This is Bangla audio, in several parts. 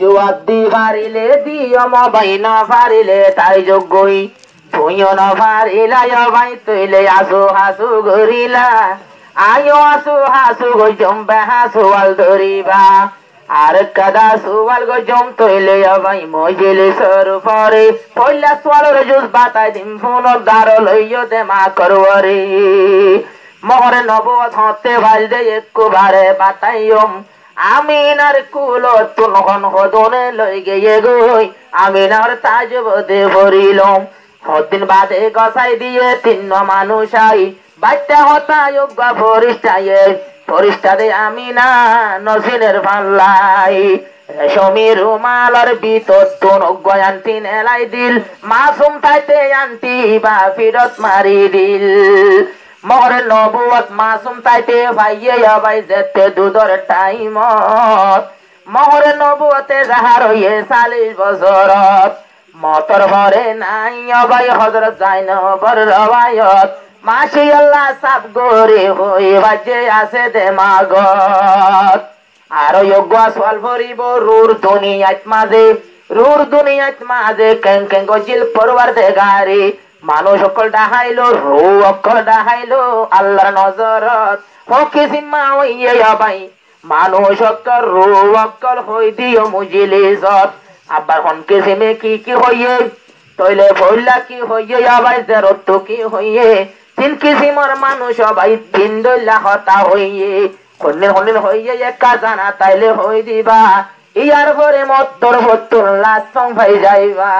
জুয়াত দি পারিলে দিও মবাই না পারিলে তাই যোগ্যই। তুইও না পারিলাই ভাই তুইলে আসু হাসু গরিলা। আয়ো আসু হাসু গো জম্বে হাসু আল ধরিবা। আর কাদা সুয়াল গো জম তৈলে ভাই মজিলে সর পরে। পয়লা সোয়ালর জুস বাতাই দিম ফোন দার লইয় দে মা করবরে। মোহরে নব হতে ভালো দে একটু বারে বাতাইয়ম আমিনার কুল তুন হন হদনে লই গিয়ে গই। আমিনার তাজ বদে ভরিলম। হদিন বাদে গসাই দিয়ে তিন মানুষ আই বাচ্চা হতা যোগ্য ফরিস্তায়ে ফরিস্তাদে আমি না নসিনের পাল্লাই। রেশমি রুমালার ভিতর তোন অজ্ঞান্তি নেলাই দিল। মাসুম তাইতে আনতি বা ফিরত মারি দিল। মোর নবুয়ত মাসুম তাইতে ভাইয়ে ভাই যেতে দুধর টাইম। মোর নবুয়তে যাহার হইয়ে চাল্লিশ বছরত মতর ভরে নাই ভাই হজরত যাই নবর রবায়ত মাসি আল্লাহ সাপ গরে হই বাজে আছে দে মাগত আর যোগ্য সল ভরিব রুর দুনিয়াত মাঝে। রুর দুনিয়াত মাঝে কেং কেং গজিল পরবার দে গারে মানুষ অকল ডাহাইলো রু অকল ডাহাইলো আল্লাহর নজরত। হকি ভাই মানুষ অকল রু অকল হই দিও মুজিলে জত আবার হনকে সিমে কি কি হইয়ে, তইলে ভইলা কি হইয়ে আবার জেরত কি হইয়ে। তিন কিসিমর মানুষ সবাই তিন দইলা হতা হইয়ে। হন্যের হন্যের হইয়ে একা জানা তাইলে হই দিবা। ইয়ার পরে মত্তর ভত্তর লাসং ভাই যাইবা।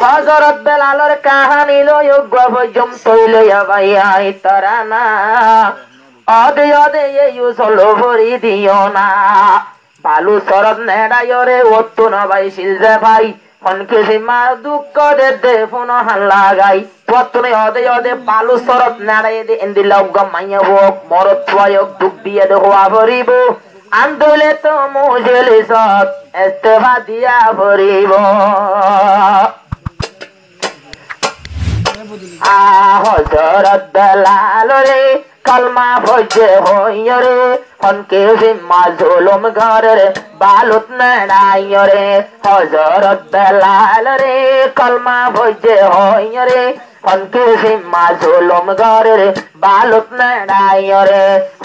হজরত বেলালর কাহানি লয়োগ্য ভজম তৈল ভাই আই তারা না। অদে অদে চলো ভরি দিও না। বালু শরৎ নেড়াইরে ওত্তু নবাই শিলজে ভাই হনকে সীমা দুঃখ দে দে, ফোন হাল্লা গাই পত্তনে অদে অদে বালু শরৎ নেড়াই দে, এন্দি লগ্গ মাইয়া হোক মরত ছয়ক দিয়ে দে হওয়া আন্দোলে তো মুজলে সৎ এস্তফা দিয়া ভরিব। হজরত দলাল কলমা ভজে হইয় রে হনকে জিম্মা জুলুম ঘরের বালুত নেড়াইয় রে। হজরত দলাল কলমা ভজে হইয়রে হনকে জিম্মা জুলুম বালুত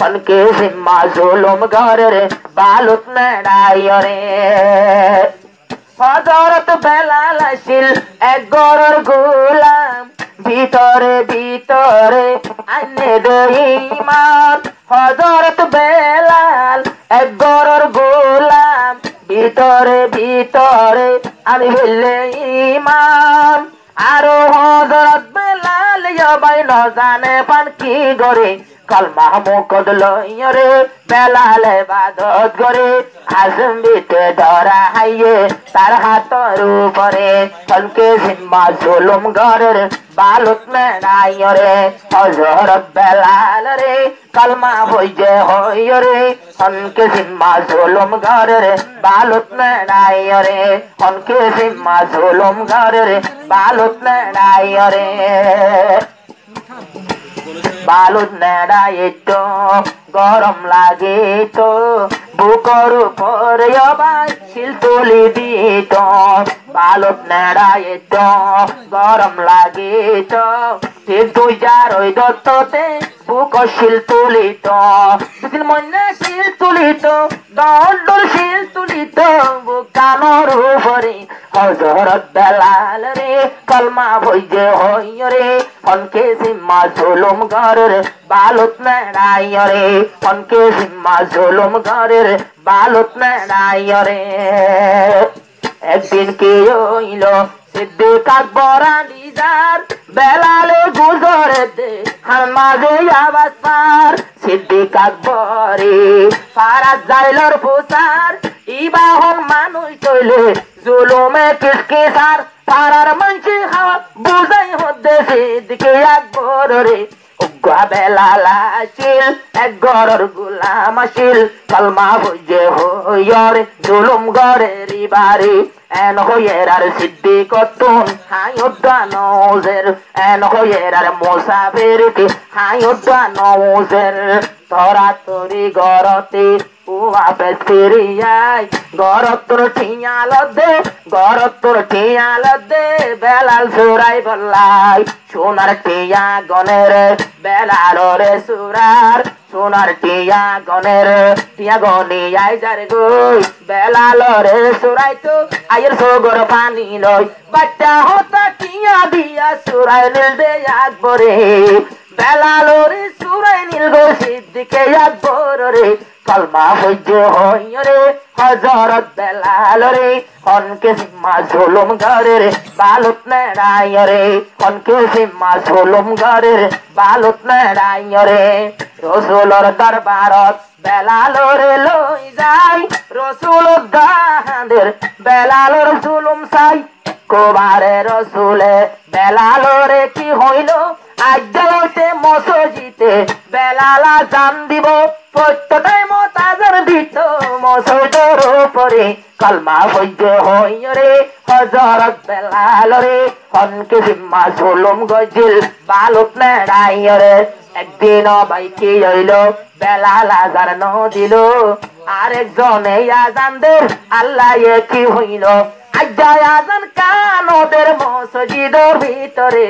হনকে জিম্মা জুলুম বালুত হজরত বেলাল আসিল, এক গরর গোলাম। ভিতরে ভিতরে আনে দইমান হজরত বেলাল, এক গরর গোলাম। ভিতরে ভিতরে আমি বললে ইমাম আরও হজরত বেলাল সবাই নজানে জানে পান কি গরে কলমা মুকদ লইরে বেলালে বাদত গরে বিতে ধরা হাইয়ে তার হাতর উপরে। কলকে জিম্মা জুলুম ঘরের বালুত মেড়াইরে হজরত বেলাল রে, কলমা হইয়ে হইরে হনকে জিম্মা জুলুম ঘরের বালুত মেড়াইরে হনকে জিম্মা জুলুম ঘরের বালুত মেড়াইরে বালুত নেড়াইতো গরম লাগে তো বুকর উপরে শিল তুলি দিত। বালুত নেড়াইতো গরম লাগে তো তুই যার ওই দত্ততে বুক শিল তুলিত। দুদিন মনে শিল তুলিত, দণ্ডর শিল উপরে হজরত বেলাল রে, কলমা ভইজে হই রে সিম্মা ঘরের রে সিম্মা ঘরের রে। একদিন কে হইল, সিদ্দিক আকবর আলী যার, বেলালে গুজরে দে, হার মাঝে আবাস পার, সিদ্দিক আকবরে সারা জাইলর ফুসার ইবাহন মানুষ তৈলে জুলুমে কিসকে সার, পাড়ার মানসি খাওয়া বুঝাই রে উগ্রা এক গরর গুলাম আসিল, কলমা জুলুম গরের বাড়ি এন হইয়ের আর সিদ্ধি কতুন হাই উদ্দা নৌজের এন হইয়ের আর মোসাফির হাই উদ্দা নৌজের তরা তরি গরতে ও আপে ফিরিয়াই গরত তোর ঠিয়াল দে গরত তোর ঠিয়াল দে, বেলাল সুরাই বললাই। সোনার টিয়া গনের বেলাল রে সুরার। সোনার টিয়া গনের টিয়া গনি আই যারে গই। বেলাল রে সুরাই তো আয়ের সগর পানি লই। বাচ্চা হতা টিয়া দিয়া সুরাই নীল দে আকবরে। বেলাল রে সুরাই নীল গো সিদ্দিকে আকবর রে। কলমা হইজ হইয় রে হজরত বেলাল রে হনকে সিম্মা জুলুম ঘরে রে, বালুত নেড়াই রে। হনকে সিম্মা জুলুম ঘরে রে, বালুত নেড়াই রে। রসুলর দরবারত বেলালরে লই যাই রসুল গাহাদের বেলালর জুলুম সাই কোবারে রসুলে বেলালরে কি হইল? আজ্ঞাতে মসজিতে বেলালা জান দিব। প্রত্যেকটাই মতাজার দিত উপরে। কলমা বৈদ্য হইয় রে হজরত বেলাল রে। হনকে জিম্মা জুলুম গজিল বালুত নেড়াইয় রে। একদিন বাইকে বেলাল আজার ন দিল। আরেকজনে আজানদের আল্লাহ কি হইল? আজ্জায় আজান কানদের মসজিদের ভিতরে।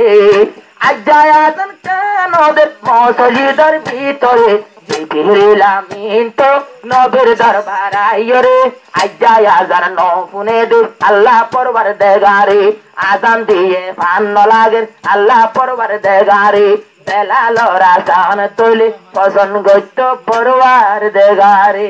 আজ্জায় আজান কানদের মসজিদের ভিতরে জিবরিল আমিন তো নবীর দরবার আইরে আজ্জায় আজান ন ফুনে দে, আল্লাহ পরবার দেগারে আজান দিয়ে ফান লাগেন আল্লাহ পরবার দেগারে বেলালর আজান তোলে, পছন্দ গত্য পরবার দেগারে